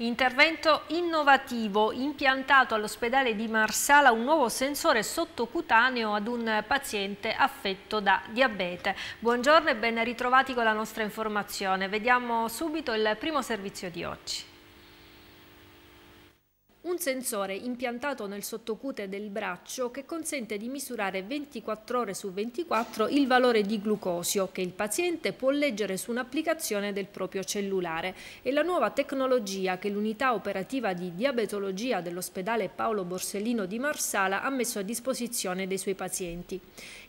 Intervento innovativo, impiantato all'ospedale di Marsala un nuovo sensore sottocutaneo ad un paziente affetto da diabete. Buongiorno e ben ritrovati con la nostra informazione. Vediamo subito il primo servizio di oggi. Un sensore impiantato nel sottocute del braccio che consente di misurare 24 ore su 24 il valore di glucosio che il paziente può leggere su un'applicazione del proprio cellulare. È la nuova tecnologia che l'unità operativa di diabetologia dell'ospedale Paolo Borsellino di Marsala ha messo a disposizione dei suoi pazienti.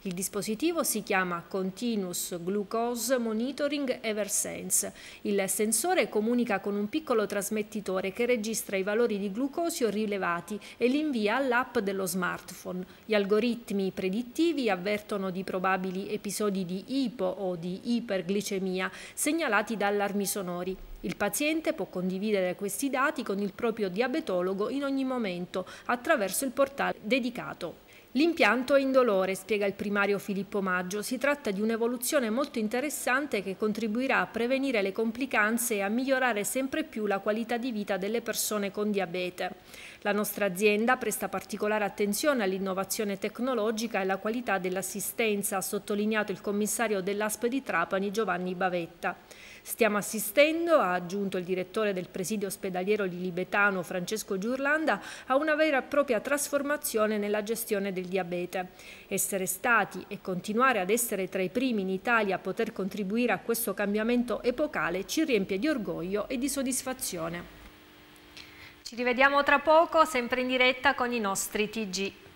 Il dispositivo si chiama Continuous Glucose Monitoring Eversense. Il sensore comunica con un piccolo trasmettitore che registra i valori di glucosio rilevati e li invia all'app dello smartphone. Gli algoritmi predittivi avvertono di probabili episodi di ipo o di iperglicemia segnalati da allarmi sonori. Il paziente può condividere questi dati con il proprio diabetologo in ogni momento attraverso il portale dedicato. L'impianto è indolore, spiega il primario Filippo Maggio. Si tratta di un'evoluzione molto interessante che contribuirà a prevenire le complicanze e a migliorare sempre più la qualità di vita delle persone con diabete. La nostra azienda presta particolare attenzione all'innovazione tecnologica e alla qualità dell'assistenza, ha sottolineato il commissario dell'ASP di Trapani Giovanni Bavetta. Stiamo assistendo, ha aggiunto il direttore del presidio ospedaliero di Libetano Francesco Giurlanda, a una vera e propria trasformazione nella gestione del diabete. Essere stati e continuare ad essere tra i primi in Italia a poter contribuire a questo cambiamento epocale ci riempie di orgoglio e di soddisfazione. Ci rivediamo tra poco, sempre in diretta con i nostri TG.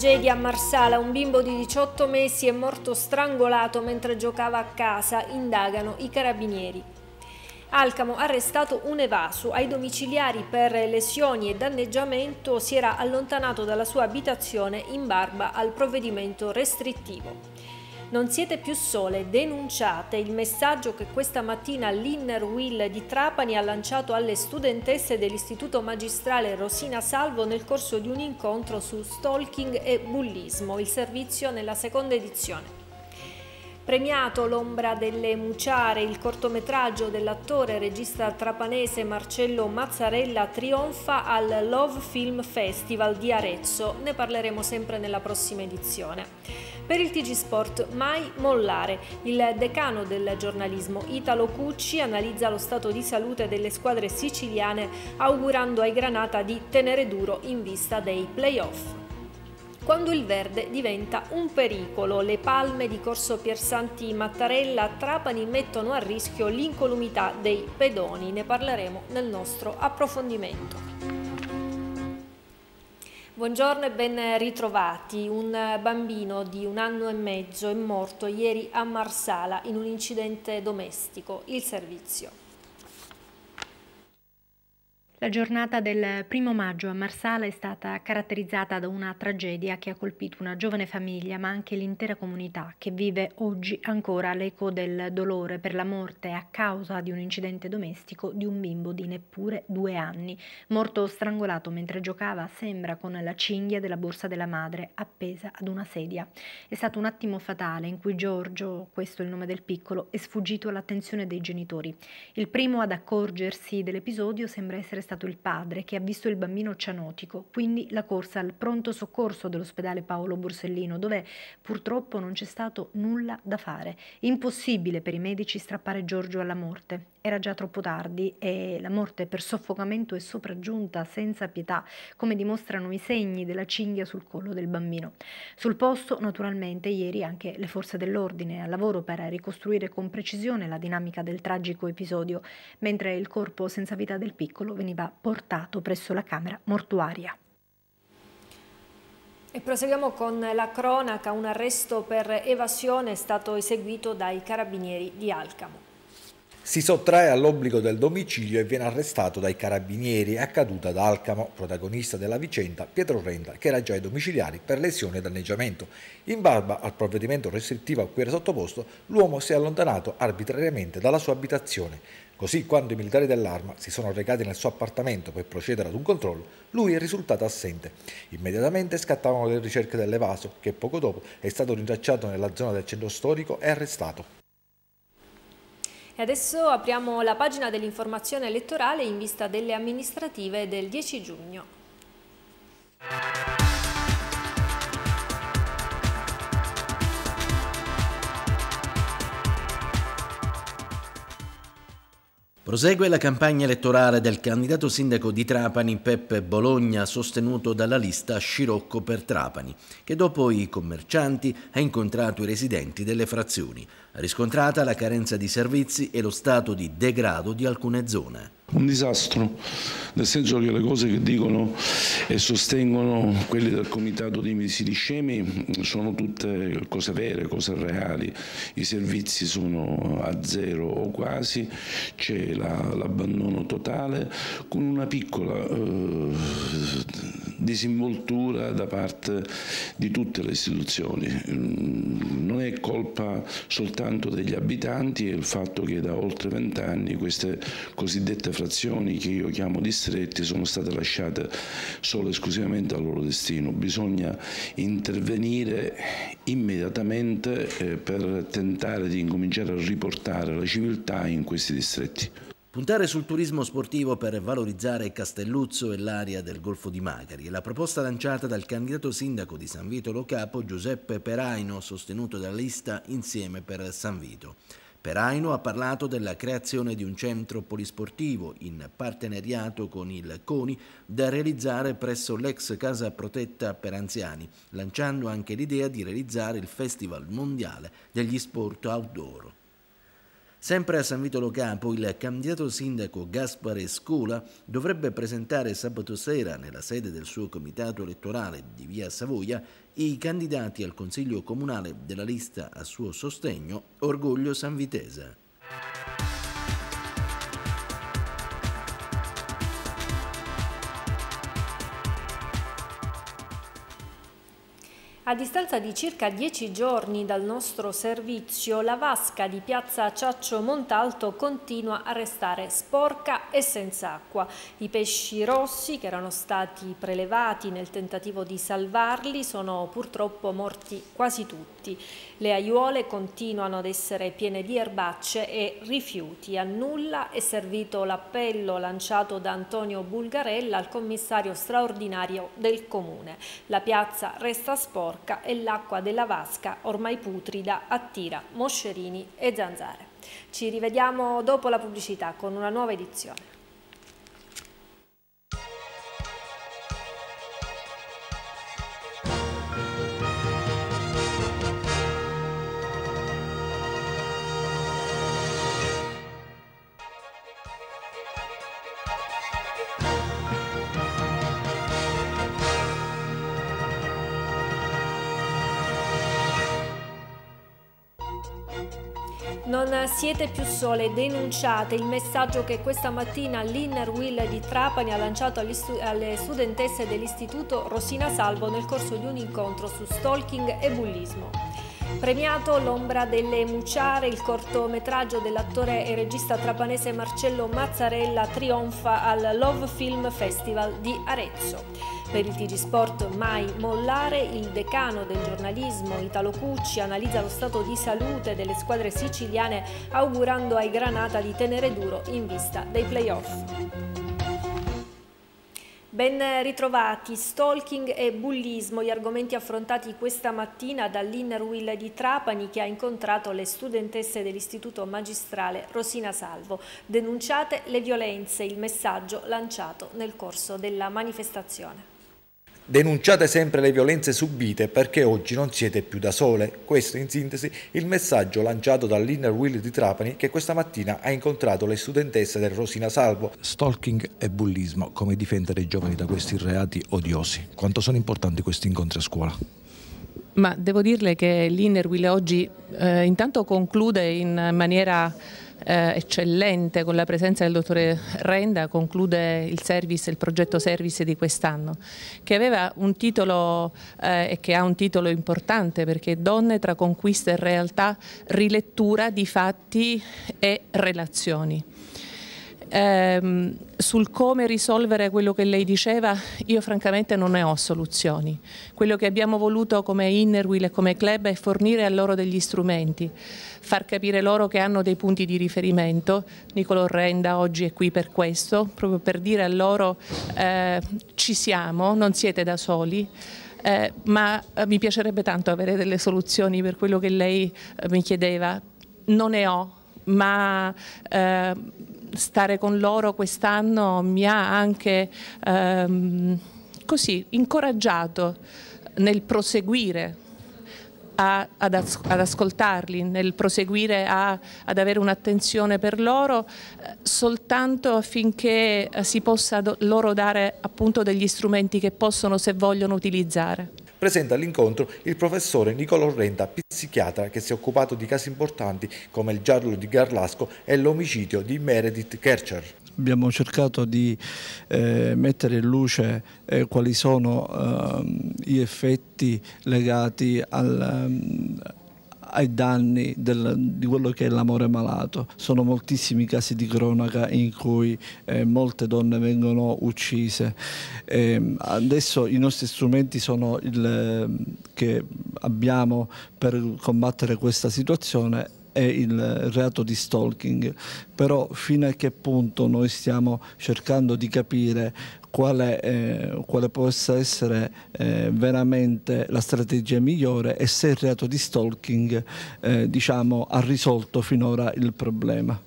Tragedia a Marsala, un bimbo di 18 mesi è morto strangolato mentre giocava a casa, indagano i carabinieri. Alcamo arrestato un evaso. Ai domiciliari per lesioni e danneggiamento si era allontanato dalla sua abitazione in barba al provvedimento restrittivo. Non siete più sole, denunciate il messaggio che questa mattina l'Inner Will di Trapani ha lanciato alle studentesse dell'Istituto Magistrale Rosina Salvo nel corso di un incontro su stalking e bullismo, il servizio nella seconda edizione. Premiato L'ombra delle muciare, il cortometraggio dell'attore e regista trapanese Marcello Mazzarella trionfa al Love Film Festival di Arezzo. Ne parleremo sempre nella prossima edizione. Per il TG Sport mai mollare. Il decano del giornalismo Italo Cucci analizza lo stato di salute delle squadre siciliane augurando ai Granata di tenere duro in vista dei playoff quando il verde diventa un pericolo. Le palme di Corso Piersanti Mattarella Trapani mettono a rischio l'incolumità dei pedoni. Ne parleremo nel nostro approfondimento. Buongiorno e ben ritrovati. Un bambino di un anno e mezzo è morto ieri a Marsala in un incidente domestico. Il servizio. La giornata del primo maggio a Marsala è stata caratterizzata da una tragedia che ha colpito una giovane famiglia ma anche l'intera comunità che vive oggi ancora l'eco del dolore per la morte a causa di un incidente domestico di un bimbo di neppure due anni, morto strangolato mentre giocava, sembra, con la cinghia della borsa della madre appesa ad una sedia. È stato un attimo fatale in cui Giorgio, questo è il nome del piccolo, è sfuggito all'attenzione dei genitori. Il primo ad accorgersi dell'episodio sembra essere stato stato il padre che ha visto il bambino cianotico, quindi la corsa al pronto soccorso dell'ospedale Paolo Borsellino, dove purtroppo non c'è stato nulla da fare. Impossibile per i medici strappare Giorgio alla morte. Era già troppo tardi e la morte per soffocamento è sopraggiunta senza pietà, come dimostrano i segni della cinghia sul collo del bambino. Sul posto, naturalmente, ieri anche le forze dell'ordine al lavoro per ricostruire con precisione la dinamica del tragico episodio, mentre il corpo senza vita del piccolo veniva portato presso la camera mortuaria. E proseguiamo con la cronaca. Un arresto per evasione è stato eseguito dai carabinieri di Alcamo. Si sottrae all'obbligo del domicilio e viene arrestato dai carabinieri. Accaduta ad Alcamo, protagonista della vicenda, Pietro Renda, che era già ai domiciliari per lesione e danneggiamento. In barba al provvedimento restrittivo a cui era sottoposto, l'uomo si è allontanato arbitrariamente dalla sua abitazione. Così, quando i militari dell'arma si sono recati nel suo appartamento per procedere ad un controllo, lui è risultato assente. Immediatamente scattavano le ricerche dell'evaso, che poco dopo è stato rintracciato nella zona del centro storico e arrestato. E adesso apriamo la pagina dell'informazione elettorale in vista delle amministrative del 10 giugno. Prosegue la campagna elettorale del candidato sindaco di Trapani Peppe Bologna sostenuto dalla lista Scirocco per Trapani, che dopo i commercianti ha incontrato i residenti delle frazioni. Riscontrata la carenza di servizi e lo stato di degrado di alcune zone. Un disastro, nel senso che le cose che dicono e sostengono quelli del comitato dei mesi scemi sono tutte cose vere, cose reali, i servizi sono a zero o quasi, c'è l'abbandono la, totale con una piccola eh, disinvoltura da parte di tutte le istituzioni. Non è colpa soltanto degli abitanti, è il fatto che da oltre vent'anni queste cosiddette frazioni che io chiamo distretti sono state lasciate solo e esclusivamente al loro destino. Bisogna intervenire immediatamente eh, per tentare di incominciare a riportare la civiltà in questi distretti. Puntare sul turismo sportivo per valorizzare Castelluzzo e l'area del Golfo di Magari è la proposta lanciata dal candidato sindaco di San Vito Lo Capo Giuseppe Peraino, sostenuto dalla lista Insieme per San Vito. Peraino ha parlato della creazione di un centro polisportivo in partenariato con il CONI da realizzare presso l'ex Casa Protetta per Anziani, lanciando anche l'idea di realizzare il Festival Mondiale degli Sport Outdoor. Sempre a San Vito Lo Capo, il candidato sindaco Gaspare Scola dovrebbe presentare sabato sera, nella sede del suo comitato elettorale di via Savoia, i candidati al Consiglio Comunale della lista a suo sostegno Orgoglio San A distanza di circa dieci giorni dal nostro servizio, la vasca di piazza Ciaccio Montalto continua a restare sporca e senza acqua. I pesci rossi che erano stati prelevati nel tentativo di salvarli sono purtroppo morti quasi tutti. Le aiuole continuano ad essere piene di erbacce e rifiuti. A nulla è servito l'appello lanciato da Antonio Bulgarella al commissario straordinario del comune. La piazza resta sporca e l'acqua della vasca, ormai putrida, attira moscerini e zanzare. Ci rivediamo dopo la pubblicità con una nuova edizione. Siete più sole, denunciate il messaggio che questa mattina l'Inner Will di Trapani ha lanciato alle studentesse dell'istituto Rosina Salvo nel corso di un incontro su stalking e bullismo. Premiato L'ombra delle Muciare, il cortometraggio dell'attore e regista trapanese Marcello Mazzarella trionfa al Love Film Festival di Arezzo. Per il TG Sport Mai Mollare, il decano del giornalismo Italo Cucci analizza lo stato di salute delle squadre siciliane augurando ai Granata di tenere duro in vista dei playoff. Ben ritrovati, stalking e bullismo, gli argomenti affrontati questa mattina dall'Inner Will di Trapani che ha incontrato le studentesse dell'Istituto Magistrale Rosina Salvo. Denunciate le violenze, il messaggio lanciato nel corso della manifestazione. Denunciate sempre le violenze subite perché oggi non siete più da sole. Questo in sintesi il messaggio lanciato dall'Inner Will di Trapani che questa mattina ha incontrato le studentesse del Rosina Salvo. Stalking e bullismo, come difendere i giovani da questi reati odiosi? Quanto sono importanti questi incontri a scuola? Ma devo dirle che l'Inner Will oggi eh, intanto conclude in maniera eh, eccellente con la presenza del dottore Renda conclude il service, il progetto service di quest'anno, che aveva un titolo eh, e che ha un titolo importante perché Donne tra conquista e realtà, rilettura di fatti e relazioni. Ehm, sul come risolvere quello che lei diceva, io francamente non ne ho soluzioni. Quello che abbiamo voluto come Innerwill e come club è fornire a loro degli strumenti, far capire loro che hanno dei punti di riferimento. Nicolo Renda oggi è qui per questo, proprio per dire a loro eh, ci siamo, non siete da soli. Eh, ma eh, mi piacerebbe tanto avere delle soluzioni per quello che lei eh, mi chiedeva. Non ne ho, ma eh, stare con loro quest'anno mi ha anche ehm, così incoraggiato nel proseguire a, ad, ad, ascoltarli, nel proseguire a, ad avere un'attenzione per loro, eh, soltanto affinché eh, si possa loro dare appunto degli strumenti che possono, se vogliono, utilizzare. Presenta all'incontro il professore Nicolò Renta, psichiatra che si è occupato di casi importanti come il giallo di Garlasco e l'omicidio di Meredith Kercher. Abbiamo cercato di eh, mettere in luce eh, quali sono eh, gli effetti legati al, um, ai danni del, di quello che è l'amore malato. Sono moltissimi casi di cronaca in cui eh, molte donne vengono uccise. Eh, adesso i nostri strumenti sono il, che abbiamo per combattere questa situazione è il reato di stalking, però fino a che punto noi stiamo cercando di capire quale, eh, quale possa essere eh, veramente la strategia migliore e se il reato di stalking eh, diciamo, ha risolto finora il problema.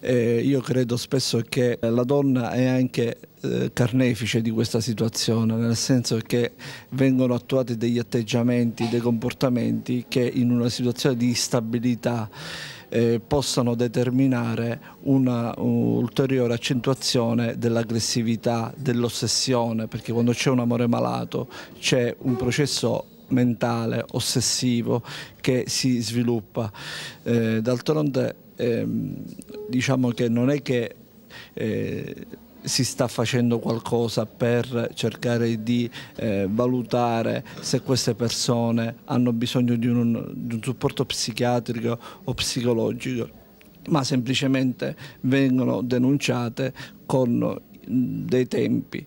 Eh, io credo spesso che la donna è anche eh, carnefice di questa situazione, nel senso che vengono attuati degli atteggiamenti, dei comportamenti che in una situazione di instabilità eh, possano determinare una ulteriore accentuazione dell'aggressività, dell'ossessione, perché quando c'è un amore malato c'è un processo mentale, ossessivo che si sviluppa. Eh, D'altronde ehm, diciamo che non è che eh, si sta facendo qualcosa per cercare di eh, valutare se queste persone hanno bisogno di un, di un supporto psichiatrico o psicologico, ma semplicemente vengono denunciate con dei tempi.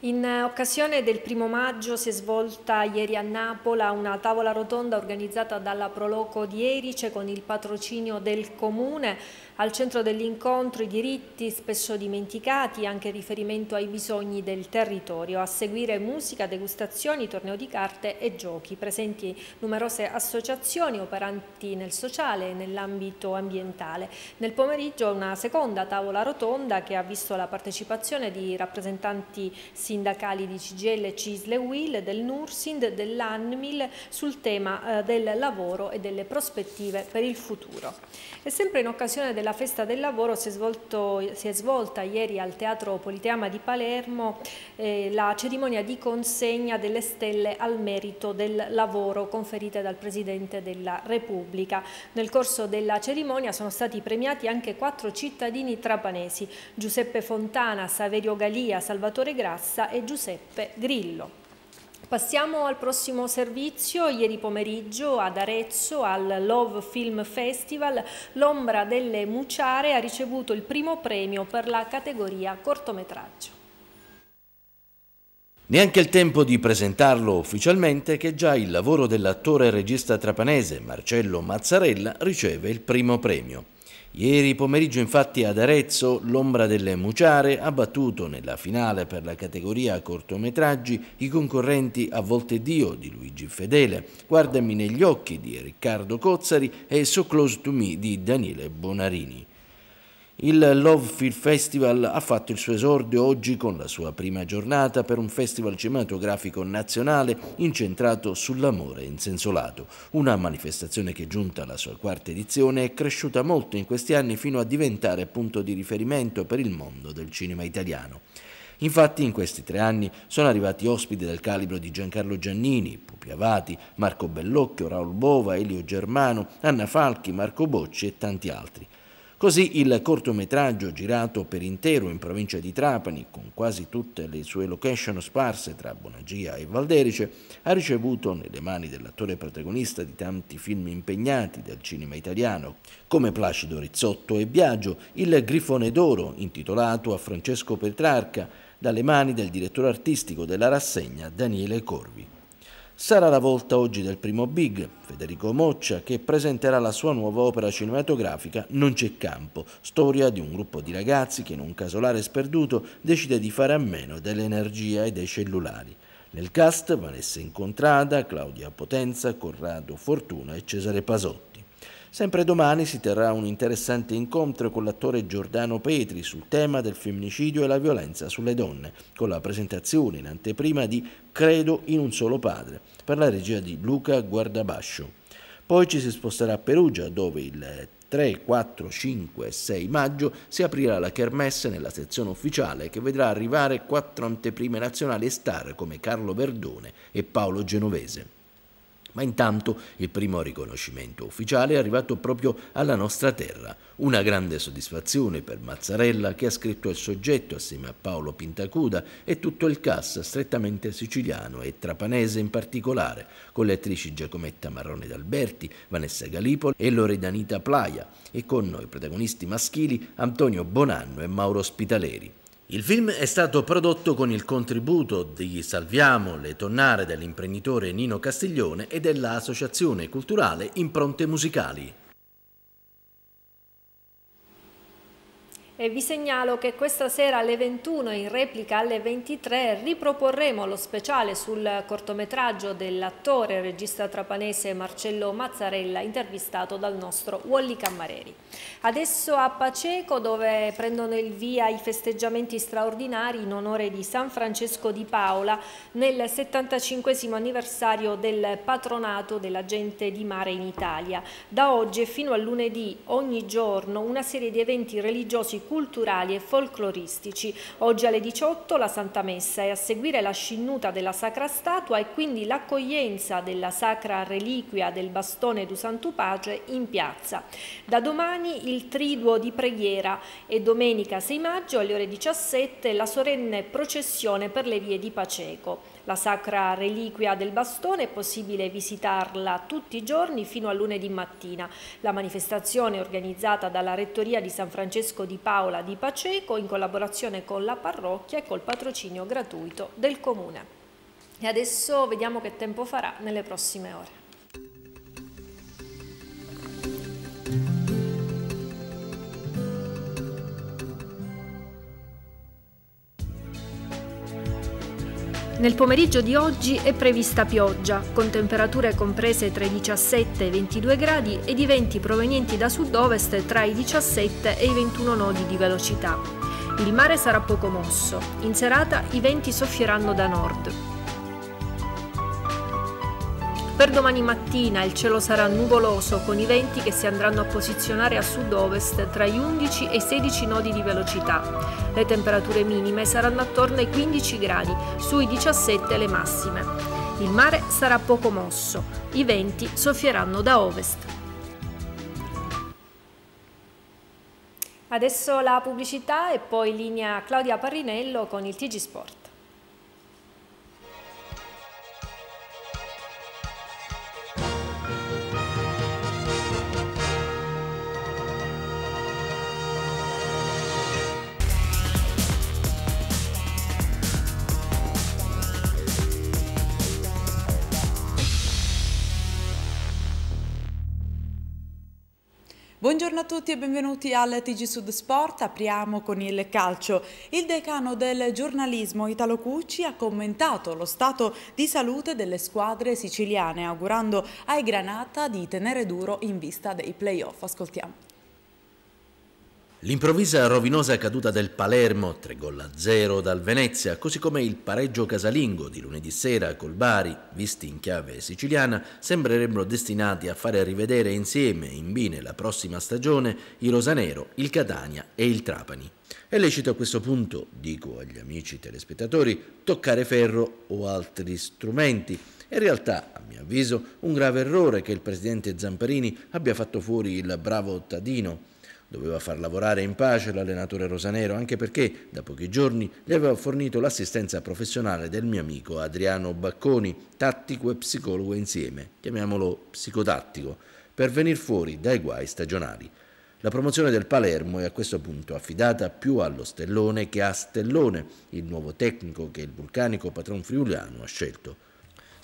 In occasione del primo maggio si è svolta ieri a Napola una tavola rotonda organizzata dalla Proloco di Erice con il patrocinio del Comune al centro dell'incontro i diritti spesso dimenticati, anche riferimento ai bisogni del territorio. A seguire musica, degustazioni, torneo di carte e giochi. Presenti numerose associazioni operanti nel sociale e nell'ambito ambientale. Nel pomeriggio una seconda tavola rotonda che ha visto la partecipazione di rappresentanti sindacali di CGL, Cisle Will, del Nursind, dell'Anmil sul tema eh, del lavoro e delle prospettive per il futuro. E sempre in occasione della festa del lavoro si è, svolto, si è svolta ieri al Teatro Politeama di Palermo eh, la cerimonia di consegna delle stelle al merito del lavoro conferite dal Presidente della Repubblica. Nel corso della cerimonia sono stati premiati anche quattro cittadini trapanesi, Giuseppe Fontana, Saverio Galia, Salvatore Grassa e Giuseppe Grillo. Passiamo al prossimo servizio, ieri pomeriggio ad Arezzo al Love Film Festival l'Ombra delle Muciare ha ricevuto il primo premio per la categoria cortometraggio. Neanche il tempo di presentarlo ufficialmente che già il lavoro dell'attore e regista trapanese Marcello Mazzarella riceve il primo premio. Ieri pomeriggio infatti ad Arezzo l'Ombra delle Muciare ha battuto nella finale per la categoria cortometraggi i concorrenti A volte Dio di Luigi Fedele, Guardami negli occhi di Riccardo Cozzari e So Close to Me di Daniele Bonarini. Il Love Film Festival ha fatto il suo esordio oggi con la sua prima giornata per un festival cinematografico nazionale incentrato sull'amore in senso lato, una manifestazione che giunta alla sua quarta edizione è cresciuta molto in questi anni fino a diventare punto di riferimento per il mondo del cinema italiano. Infatti in questi tre anni sono arrivati ospiti del calibro di Giancarlo Giannini, Pupi Avati, Marco Bellocchio, Raul Bova, Elio Germano, Anna Falchi, Marco Bocci e tanti altri. Così il cortometraggio girato per intero in provincia di Trapani, con quasi tutte le sue location sparse tra Bonagia e Valderice, ha ricevuto nelle mani dell'attore protagonista di tanti film impegnati del cinema italiano, come Placido Rizzotto e Biagio, il Grifone d'Oro, intitolato a Francesco Petrarca, dalle mani del direttore artistico della rassegna Daniele Corvi. Sarà la volta oggi del primo big, Federico Moccia, che presenterà la sua nuova opera cinematografica Non c'è campo, storia di un gruppo di ragazzi che in un casolare sperduto decide di fare a meno dell'energia e dei cellulari. Nel cast Vanessa Incontrada, Claudia Potenza, Corrado Fortuna e Cesare Pasotti. Sempre domani si terrà un interessante incontro con l'attore Giordano Petri sul tema del femminicidio e la violenza sulle donne, con la presentazione in anteprima di Credo in un solo padre, per la regia di Luca Guardabascio. Poi ci si sposterà a Perugia, dove il 3, 4, 5 e 6 maggio si aprirà la Kermesse nella sezione ufficiale che vedrà arrivare quattro anteprime nazionali e star come Carlo Verdone e Paolo Genovese. Ma intanto il primo riconoscimento ufficiale è arrivato proprio alla nostra terra. Una grande soddisfazione per Mazzarella che ha scritto il soggetto assieme a Paolo Pintacuda e tutto il cast strettamente siciliano e trapanese in particolare, con le attrici Giacometta Marrone d'Alberti, Vanessa Galipol e Loredanita Playa e con noi protagonisti maschili Antonio Bonanno e Mauro Spitaleri. Il film è stato prodotto con il contributo di Salviamo le tonnare dell'imprenditore Nino Castiglione e dell'Associazione Culturale Impronte Musicali. E vi segnalo che questa sera alle 21 in replica alle 23 riproporremo lo speciale sul cortometraggio dell'attore e regista trapanese Marcello Mazzarella intervistato dal nostro Wally Cammareri. Adesso a Paceco dove prendono il via i festeggiamenti straordinari in onore di San Francesco di Paola nel 75 anniversario del patronato della gente di mare in Italia. Da oggi fino a lunedì ogni giorno una serie di eventi religiosi culturali e folcloristici. Oggi alle 18 la Santa Messa e a seguire la scinnuta della Sacra Statua e quindi l'accoglienza della Sacra Reliquia del bastone du Santu Pace in piazza. Da domani il triduo di preghiera e domenica 6 maggio alle ore 17 la sorenne processione per le vie di Paceco. La sacra reliquia del bastone è possibile visitarla tutti i giorni fino a lunedì mattina. La manifestazione organizzata dalla Rettoria di San Francesco di Paola di Paceco in collaborazione con la parrocchia e col patrocinio gratuito del Comune. E adesso vediamo che tempo farà nelle prossime ore. Nel pomeriggio di oggi è prevista pioggia, con temperature comprese tra i 17 e i 22 gradi e di venti provenienti da sud-ovest tra i 17 e i 21 nodi di velocità. Il mare sarà poco mosso. In serata i venti soffieranno da nord. Per domani mattina il cielo sarà nuvoloso con i venti che si andranno a posizionare a sud-ovest tra gli 11 e i 16 nodi di velocità. Le temperature minime saranno attorno ai 15 gradi, sui 17 le massime. Il mare sarà poco mosso, i venti soffieranno da ovest. Adesso la pubblicità e poi linea Claudia Parrinello con il TG Sport. Buongiorno a tutti e benvenuti al TG Sud Sport. Apriamo con il calcio. Il decano del giornalismo Italo Cucci ha commentato lo stato di salute delle squadre siciliane, augurando ai Granata di tenere duro in vista dei playoff. Ascoltiamo. L'improvvisa rovinosa caduta del Palermo, 3 gol a 0 dal Venezia, così come il pareggio casalingo di lunedì sera col Bari, visti in chiave siciliana, sembrerebbero destinati a fare rivedere insieme in bine la prossima stagione i Rosanero, il Catania e il Trapani. È lecito a questo punto, dico agli amici telespettatori, toccare ferro o altri strumenti. In realtà, a mio avviso, un grave errore che il presidente Zamparini abbia fatto fuori il bravo Tadino. Doveva far lavorare in pace l'allenatore rosanero, anche perché da pochi giorni gli aveva fornito l'assistenza professionale del mio amico Adriano Bacconi, tattico e psicologo insieme, chiamiamolo psicotattico, per venir fuori dai guai stagionali. La promozione del Palermo è a questo punto affidata più allo Stellone che a Stellone, il nuovo tecnico che il vulcanico patron friuliano ha scelto.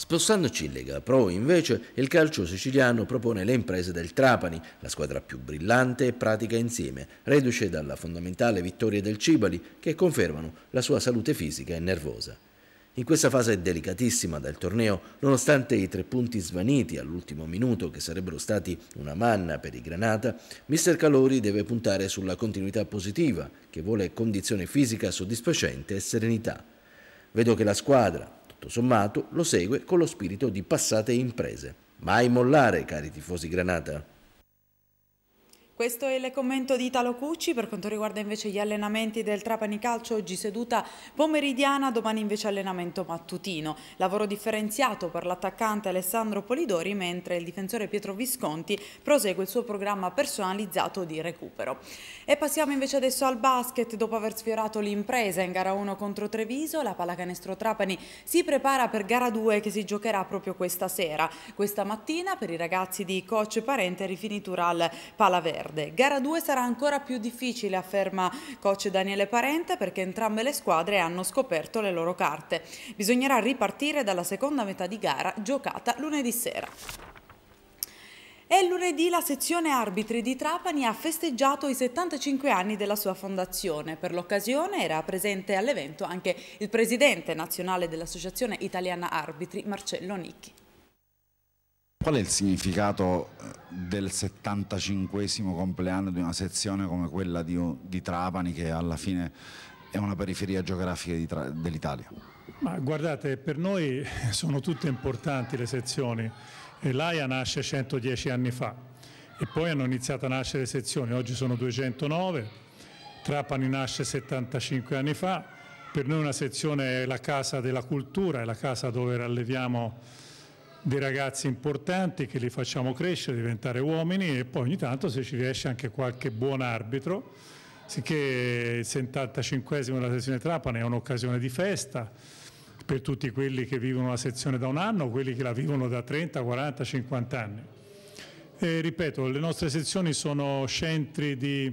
Spostandoci in Lega Pro, invece, il calcio siciliano propone le imprese del Trapani, la squadra più brillante e pratica insieme, reduce dalla fondamentale vittoria del Cibali, che confermano la sua salute fisica e nervosa. In questa fase delicatissima del torneo, nonostante i tre punti svaniti all'ultimo minuto che sarebbero stati una manna per i Granata, mister Calori deve puntare sulla continuità positiva, che vuole condizione fisica soddisfacente e serenità. Vedo che la squadra, tutto sommato lo segue con lo spirito di passate imprese. Mai mollare, cari tifosi Granata. Questo è il commento di Italo Cucci per quanto riguarda invece gli allenamenti del Trapani Calcio, oggi seduta pomeridiana, domani invece allenamento mattutino. Lavoro differenziato per l'attaccante Alessandro Polidori mentre il difensore Pietro Visconti prosegue il suo programma personalizzato di recupero. E passiamo invece adesso al basket, dopo aver sfiorato l'impresa in gara 1 contro Treviso, la pallacanestro Trapani si prepara per gara 2 che si giocherà proprio questa sera. Questa mattina per i ragazzi di coach Parente rifinitura al Palaverde verde. Gara 2 sarà ancora più difficile, afferma coach Daniele Parente, perché entrambe le squadre hanno scoperto le loro carte. Bisognerà ripartire dalla seconda metà di gara giocata lunedì sera. E lunedì la sezione arbitri di Trapani ha festeggiato i 75 anni della sua fondazione. Per l'occasione era presente all'evento anche il presidente nazionale dell'Associazione Italiana Arbitri, Marcello Nicchi. Qual è il significato eh, del 75 compleanno di una sezione come quella di, di, Trapani che alla fine è una periferia geografica dell'Italia? guardate, per noi sono tutte importanti le sezioni. L'AIA nasce 110 anni fa e poi hanno iniziato a nascere sezioni, oggi sono 209, Trapani nasce 75 anni fa, per noi una sezione è la casa della cultura, è la casa dove ralleviamo dei ragazzi importanti che li facciamo crescere, diventare uomini e poi ogni tanto se ci riesce anche qualche buon arbitro, sicché il 75 della sezione Trapani è un'occasione di festa per tutti quelli che vivono la sezione da un anno, quelli che la vivono da 30, 40, 50 anni. E ripeto, le nostre sezioni sono centri di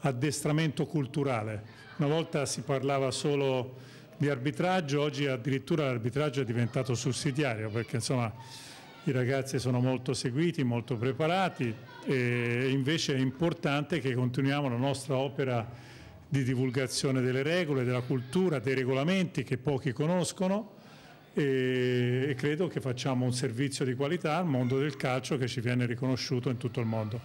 addestramento culturale. Una volta si parlava solo di arbitraggio, oggi addirittura l'arbitraggio è diventato sussidiario perché insomma i ragazzi sono molto seguiti, molto preparati e invece è importante che continuiamo la nostra opera di divulgazione delle regole, della cultura, dei regolamenti che pochi conoscono e, credo che facciamo un servizio di qualità al mondo del calcio che ci viene riconosciuto in tutto il mondo.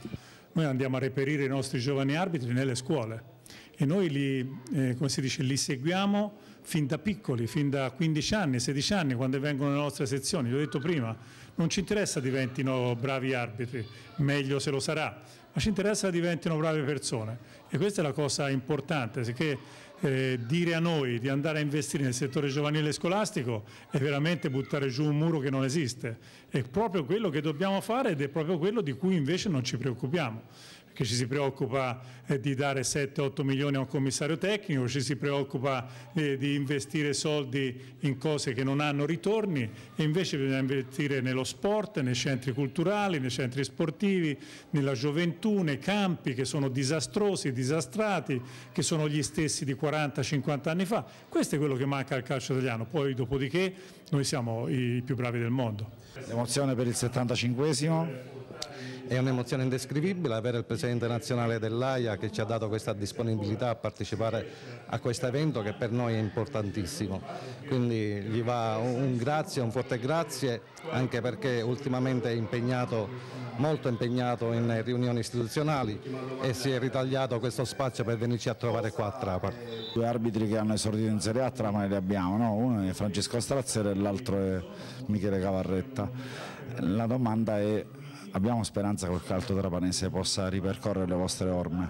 Noi andiamo a reperire i nostri giovani arbitri nelle scuole e noi li, eh, dice, li seguiamo fin da piccoli, fin da 15 anni, 16 anni, quando vengono nelle nostre sezioni. L'ho detto prima, non ci interessa diventino bravi arbitri, meglio se lo sarà, ma ci interessa diventino brave persone. E questa è la cosa importante, perché eh, dire a noi di andare a investire nel settore giovanile scolastico è veramente buttare giù un muro che non esiste. È proprio quello che dobbiamo fare ed è proprio quello di cui invece non ci preoccupiamo che ci si preoccupa eh, di dare 7-8 milioni a un commissario tecnico, ci si preoccupa eh, di investire soldi in cose che non hanno ritorni e invece bisogna investire nello sport, nei centri culturali, nei centri sportivi, nella gioventù, nei campi che sono disastrosi, disastrati, che sono gli stessi di 40-50 anni fa. Questo è quello che manca al calcio italiano, poi dopodiché noi siamo i più bravi del mondo. L'emozione per il 75esimo? È un'emozione indescrivibile avere il Presidente nazionale dell'AIA che ci ha dato questa disponibilità a partecipare a questo evento che per noi è importantissimo. Quindi gli va un grazie, un forte grazie anche perché ultimamente è impegnato, molto impegnato in riunioni istituzionali e si è ritagliato questo spazio per venirci a trovare qua a Trapani. Due arbitri che hanno esordito in Serie A a Trapani li abbiamo, no? uno è Francesco Strazzere e l'altro è Michele Cavarretta. La domanda è abbiamo speranza che il calcio trapanese possa ripercorrere le vostre orme.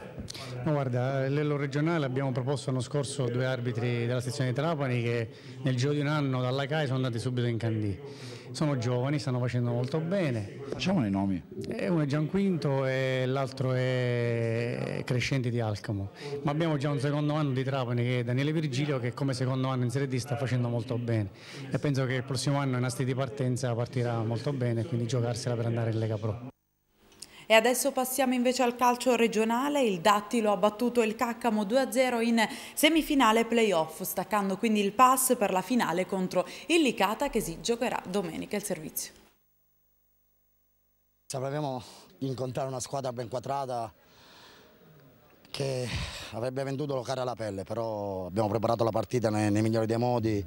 No, guarda, a livello regionale abbiamo proposto l'anno scorso due arbitri della sezione di Trapani che nel giro di un anno dalla CAI sono andati subito in Candì. Sono giovani, stanno facendo molto bene. Facciamo i nomi. Eh, uno è Gianquinto e l'altro è Crescenti di Alcamo. Ma abbiamo già un secondo anno di Trapani che è Daniele Virgilio che come secondo anno in Serie D sta facendo molto bene. E penso che il prossimo anno in asti di partenza partirà molto bene quindi giocarsela per andare in Lega Pro. E adesso passiamo invece al calcio regionale, il Dattilo ha battuto il Caccamo 2-0 in semifinale playoff, staccando quindi il pass per la finale contro il Licata che si giocherà domenica. Il servizio. Sapevamo incontrare una squadra ben quadrata che avrebbe venduto lo care alla pelle, però abbiamo preparato la partita nei, nei migliori dei modi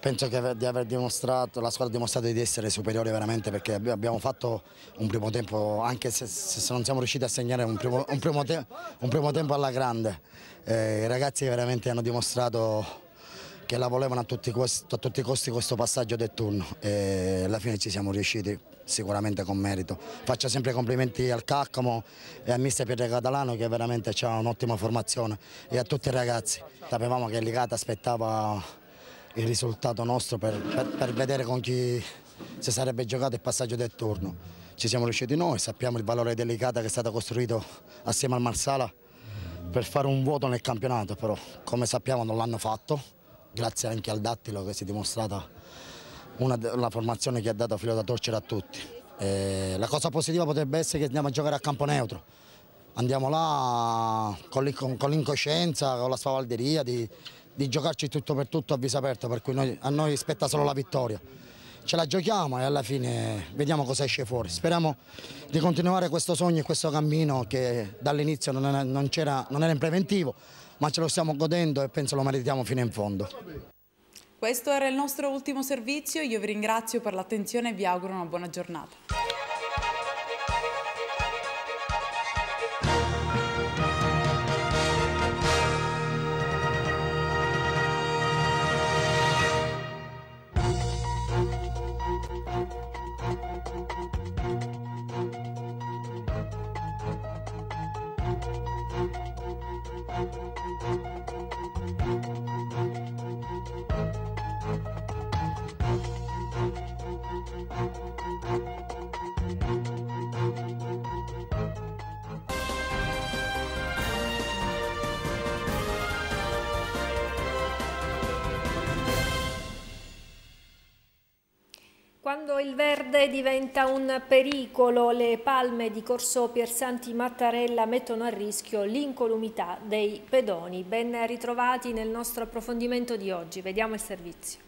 penso di aver dimostrato, la squadra ha dimostrato di essere superiore veramente perché abbiamo fatto un primo tempo, anche se, se non siamo riusciti a segnare un primo, un primo, te, un primo tempo alla grande. Eh, I ragazzi veramente hanno dimostrato che la volevano a tutti, a tutti i costi questo passaggio del turno e alla fine ci siamo riusciti sicuramente con merito. Faccio sempre complimenti al Caccamo e a mister Pietro Catalano che veramente ha un'ottima formazione e a tutti i ragazzi. Sapevamo che Ligata aspettava il risultato nostro per, per, per vedere con chi si sarebbe giocato il passaggio del turno. Ci siamo riusciti noi, sappiamo il valore delicata che è stato costruito assieme al Marsala per fare un vuoto nel campionato, però come sappiamo non l'hanno fatto, grazie anche al Dattilo che si è dimostrata una, la formazione che ha dato filo da torcere a tutti. E la cosa positiva potrebbe essere che andiamo a giocare a campo neutro, andiamo là con l'incoscienza, con la spavalderia di, di giocarci tutto per tutto a viso aperto, per cui noi, a noi spetta solo la vittoria. Ce la giochiamo e alla fine vediamo cosa esce fuori. Speriamo di continuare questo sogno e questo cammino che dall'inizio non, non, non era in preventivo, ma ce lo stiamo godendo e penso lo meritiamo fino in fondo. Questo era il nostro ultimo servizio, io vi ringrazio per l'attenzione e vi auguro una buona giornata. Quando il verde diventa un pericolo, le palme di Corso Piersanti Mattarella mettono a rischio l'incolumità dei pedoni. Ben ritrovati nel nostro approfondimento di oggi. Vediamo il servizio.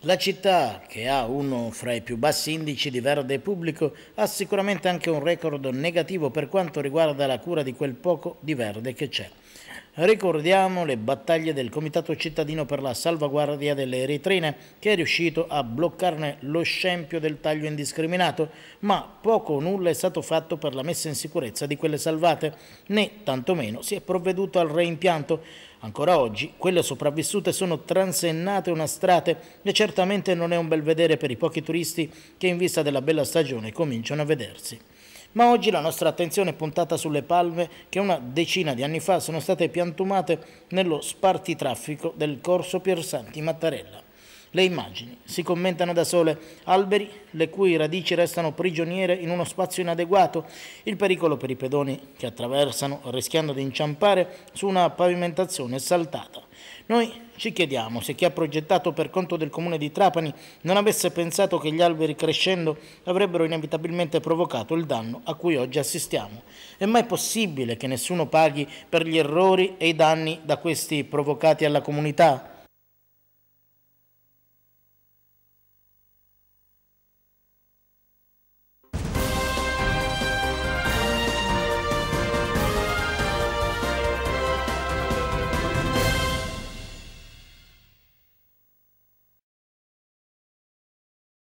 La città, che ha uno fra i più bassi indici di verde pubblico, ha sicuramente anche un record negativo per quanto riguarda la cura di quel poco di verde che c'è. Ricordiamo le battaglie del Comitato cittadino per la salvaguardia delle eritrine che è riuscito a bloccarne lo scempio del taglio indiscriminato, ma poco o nulla è stato fatto per la messa in sicurezza di quelle salvate, né tantomeno si è provveduto al reimpianto. Ancora oggi quelle sopravvissute sono transennate una strate e certamente non è un bel vedere per i pochi turisti che in vista della bella stagione cominciano a vedersi. Ma oggi la nostra attenzione è puntata sulle palme che una decina di anni fa sono state piantumate nello spartitraffico del corso Piersanti Mattarella. Le immagini si commentano da sole, alberi le cui radici restano prigioniere in uno spazio inadeguato, il pericolo per i pedoni che attraversano rischiando di inciampare su una pavimentazione saltata. Noi ci chiediamo se chi ha progettato per conto del comune di Trapani non avesse pensato che gli alberi crescendo avrebbero inevitabilmente provocato il danno a cui oggi assistiamo. È mai possibile che nessuno paghi per gli errori e i danni da questi provocati alla comunità?